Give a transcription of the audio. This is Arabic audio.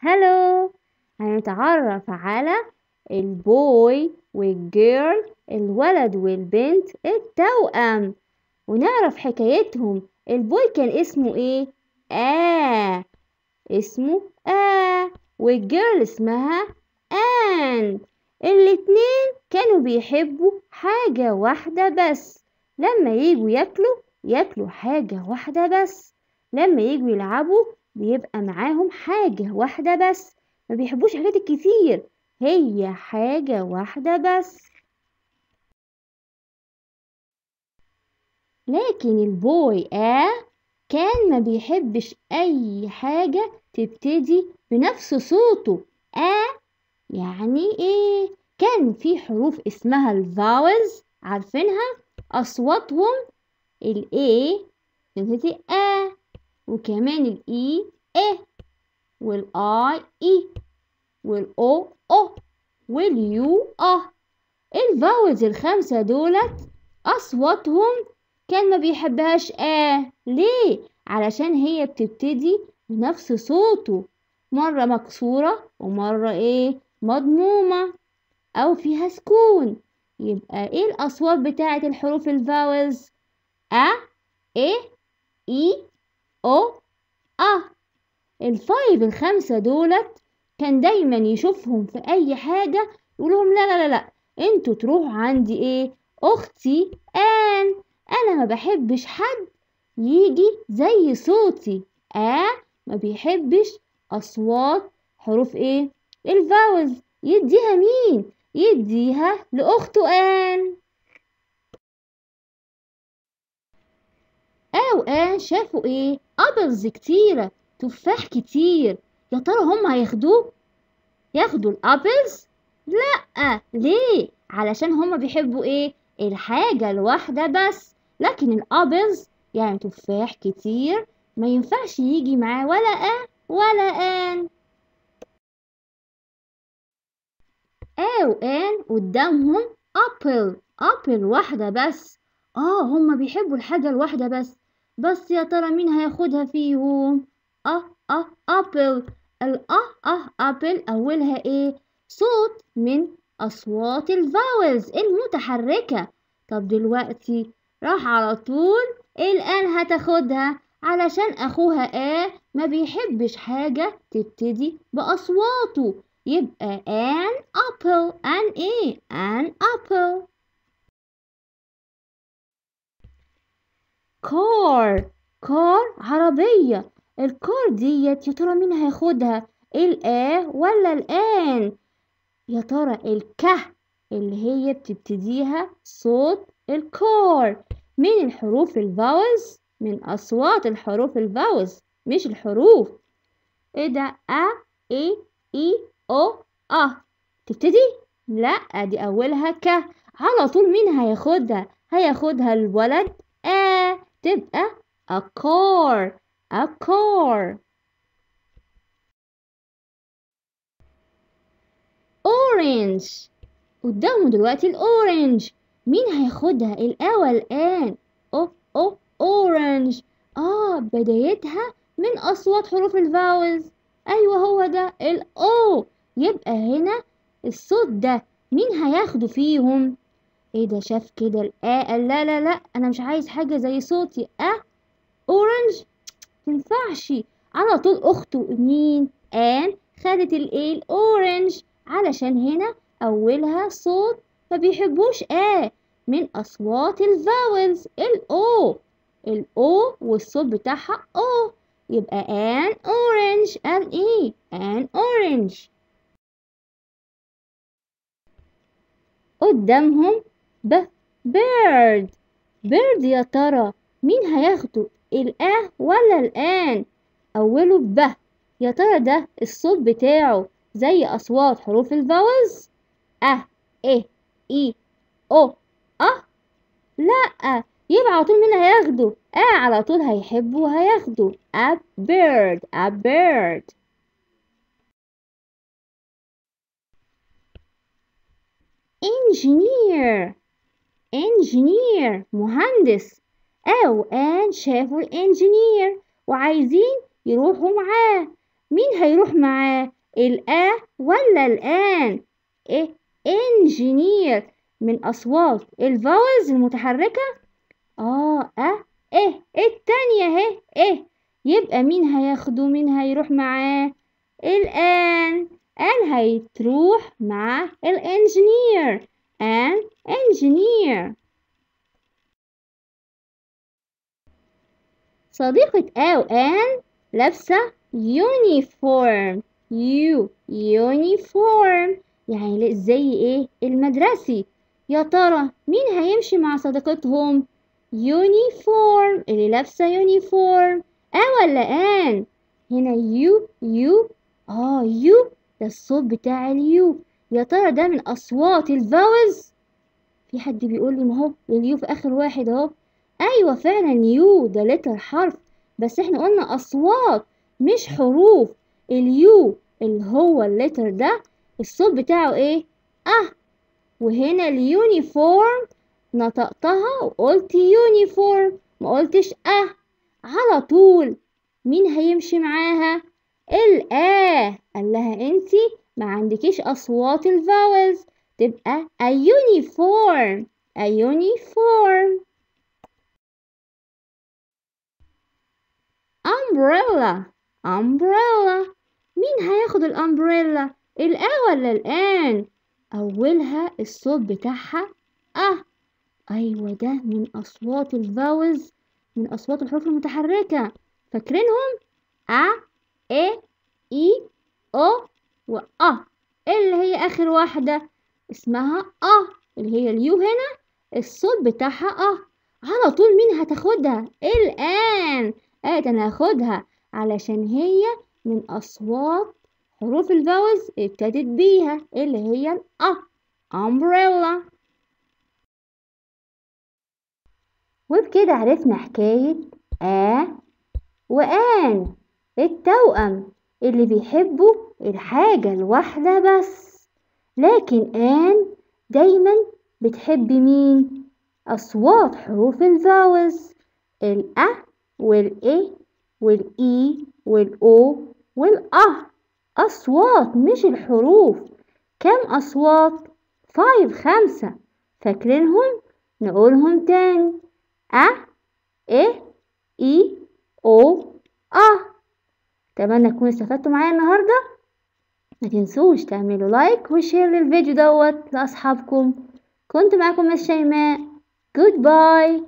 هلو هنتعرف على البوي والجيرل الولد والبنت التوأم. ونعرف حكايتهم. البوي كان اسمه إيه؟ آه اسمه آه والجيرل اسمها آن. الاتنين كانوا بيحبوا حاجة واحدة بس. لما يجوا ياكلوا ياكلوا حاجة واحدة بس. لما يجوا يلعبوا بيبقى معاهم حاجة واحدة بس ما بيحبوش حاجات الكتير هي حاجة واحدة بس. لكن البوي آه كان ما بيحبش أي حاجة تبتدي بنفس صوته. آه يعني إيه؟ كان في حروف اسمها الفاولز عارفينها؟ أصواتهم ال A بتبتدي آ. وكمان ال E إيه وال I إي وال O أو وال U أه. الفاولز الخمسة دولت أصواتهم كان ما بيحبهاش آه. ليه؟ علشان هي بتبتدي بنفس صوته. مرة مكسورة ومرة إيه؟ مضمومة. أو فيها سكون. يبقى إيه الأصوات بتاعة الحروف ال vowels؟ أ إيه إي أو أ ال five الخمسة دولت كان دايما يشوفهم في أي حاجة يقولهم لا لا لا لا. أنتوا تروحوا عندي إيه؟ أختي an. أنا ما بحبش حد يجي زي صوتي. a ما بيحبش أصوات حروف إيه؟ ال vowels يديها مين؟ يديها لأخته an. a و an شافوا إيه؟ apples كتيرة تفاح كتير. يا ترى هم هياخدوه؟ ياخدوا ال apples لأ. ليه؟ علشان هما بيحبوا إيه؟ الحاجة الواحدة بس. لكن ال apples يعني تفاح كتير ما ينفعش يجي معاه ولا a ولا an. a و an قدامهم apple. apple واحدة بس. آه هما بيحبوا الحاجة الواحدة بس. بس يا ترى مين هياخدها فيهم آه آه apple. الأه أه apple أولها إيه؟ صوت من أصوات ال vowels المتحركة. طب دلوقتي راح على طول الآن هتاخدها علشان أخوها آه ما بيحبش حاجة تبتدي بأصواته. يبقى an apple an إيه؟ an apple. Car car عربية. الكار ديت يا ترى مين هياخدها؟ الآ ولا الآن؟ يا ترى الكه اللي هي بتبتديها صوت ال car. من الحروف ال vowels من أصوات الحروف ال vowels مش الحروف. إيه ده؟ أ إي إي أو أ. تبتدي؟ لا دي أولها ك. على طول مين هياخدها؟ هياخدها الولد a. تبقى a car a car. Orange. قدامه دلوقتي ال orange مين هياخدها؟ ال a وال an أو أو orange آه بدايتها من أصوات حروف ال vowels. أيوة هو ده. الأو يبقى هنا الصوت ده. مين هياخده فيهم؟ إيه ده شاف كده ال a قال لا لا لا أنا مش عايز حاجة زي صوتي. a orange؟ تنفعش على طول أخته مين؟ آن خدت الإيه الأورنج علشان هنا أولها صوت ما بيحبوش. آ من أصوات الفاولز الأو الأو والصوت بتاعها أو يبقى an orange an إيه؟ an orange قدامهم ب. Bird. Bird يا ترى مين هياخده الآ ولا الآن؟ أوله ب. يا ترى ده الصوت بتاعه زي أصوات حروف الفاولز أ إيه إي أو أه لأ يبقى على طول مين هياخده؟ آ على طول هيحبه وهياخده. a bird a bird. Engineer. Engineer مهندس. أو آن شافوا الإنجينير. وعايزين يروحوا معاه. مين هيروح معاه؟ الآ ولا الآن؟ إيه engineer. من أصوات الفاولز المتحركة؟ آه أ إيه التانية أهي. إيه يبقى مين هياخده؟ مين هيروح معاه؟ ال an. an هيتروح مع ال engineer؟ An engineer. صديقة a و an لابسة uniform يو uniform يعني زي إيه؟ المدرسي. يا ترى مين هيمشي مع صديقتهم؟ uniform اللي لابسة uniform a ولا an؟ هنا يو يو آه يو ده الصوت بتاع ال U يا ترى ده من أصوات ال vowels؟ في حد بيقول لي ما هو ال U في آخر واحد أهو. أيوة فعلا U ده letter حرف. بس إحنا قلنا أصوات مش حروف. ال U اللي هو ال letter ده الصوت بتاعه إيه؟ أه. وهنا ال uniform نطقتها وقلت uniform ما قلتش أه. على طول. مين هيمشي معاها؟ الآ قال لها أنتي ما عندكيش أصوات الفاولز. تبقى a uniform a uniform. Umbrella umbrella. مين هياخد الامبريلا الآ ولا الآن؟ أولها الصوت بتاعها أه أيوة ده من أصوات ال vowels من أصوات الحروف المتحركة. فاكرينهم؟ أ إ إي أو وأ اللي هي آخر واحدة اسمها أ اللي هي ال U هنا الصوت بتاعها أ. على طول مين هتاخدها؟ ال an. آه أنا هاخدها علشان هي من أصوات حروف ال vowels ابتدت بيها اللي هي الأ. Umbrella. وبكده عرفنا حكاية آ وآن التوأم. اللي بيحبوا الحاجة الواحدة بس لكن آن دايما بتحب مين؟ أصوات حروف الفاولز الأ والإي والإي والأو والأه أصوات مش الحروف كم أصوات؟ five خمسة فاكرينهم؟ نقولهم تاني أ إيه إي أو أه أتمنى تكونوا استفدتوا معايا النهاردة؟ ما تنسوش تعملوا like و share للفيديو دوت لأصحابكم. كنت معاكم miss شيماء good bye